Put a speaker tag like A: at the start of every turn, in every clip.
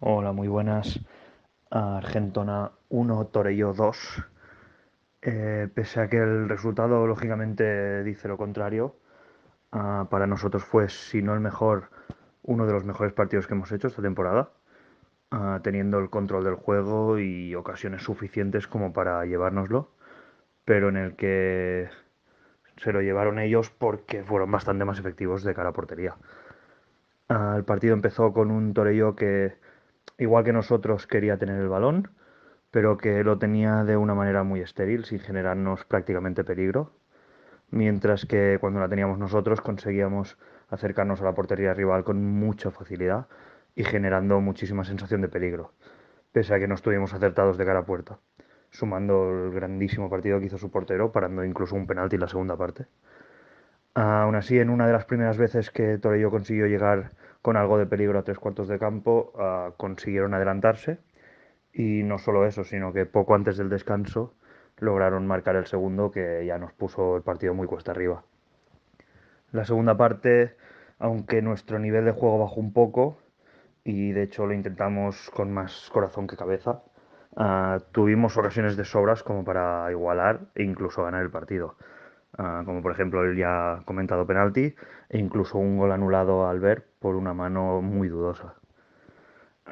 A: Hola, muy buenas. Argentona 1, Torello 2. Eh, pese a que el resultado lógicamente dice lo contrario, ah, para nosotros fue, si no el mejor, uno de los mejores partidos que hemos hecho esta temporada, ah, teniendo el control del juego y ocasiones suficientes como para llevárnoslo, pero en el que se lo llevaron ellos porque fueron bastante más efectivos de cara a portería. Ah, el partido empezó con un Torello que igual que nosotros quería tener el balón, pero que lo tenía de una manera muy estéril, sin generarnos prácticamente peligro, mientras que cuando la teníamos nosotros conseguíamos acercarnos a la portería rival con mucha facilidad y generando muchísima sensación de peligro, pese a que no estuvimos acertados de cara a puerta, sumando el grandísimo partido que hizo su portero, parando incluso un penalti en la segunda parte. Aún así, en una de las primeras veces que Torello consiguió llegar con algo de peligro a tres cuartos de campo, uh, consiguieron adelantarse. Y no solo eso, sino que poco antes del descanso lograron marcar el segundo, que ya nos puso el partido muy cuesta arriba. La segunda parte, aunque nuestro nivel de juego bajó un poco, y de hecho lo intentamos con más corazón que cabeza, uh, tuvimos ocasiones de sobras como para igualar e incluso ganar el partido. Uh, como por ejemplo el ya comentado penalti e incluso un gol anulado al ver por una mano muy dudosa.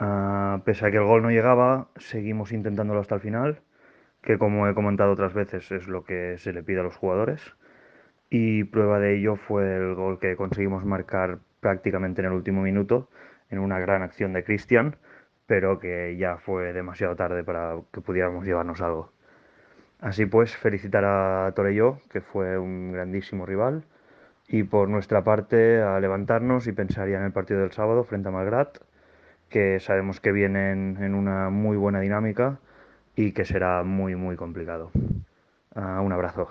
A: Uh, pese a que el gol no llegaba, seguimos intentándolo hasta el final, que como he comentado otras veces es lo que se le pide a los jugadores. Y prueba de ello fue el gol que conseguimos marcar prácticamente en el último minuto, en una gran acción de Cristian, pero que ya fue demasiado tarde para que pudiéramos llevarnos algo. Así pues, felicitar a Torelló, que fue un grandísimo rival, y por nuestra parte a levantarnos y pensar ya en el partido del sábado frente a Malgrat, que sabemos que vienen en una muy buena dinámica y que será muy, muy complicado. Uh, un abrazo.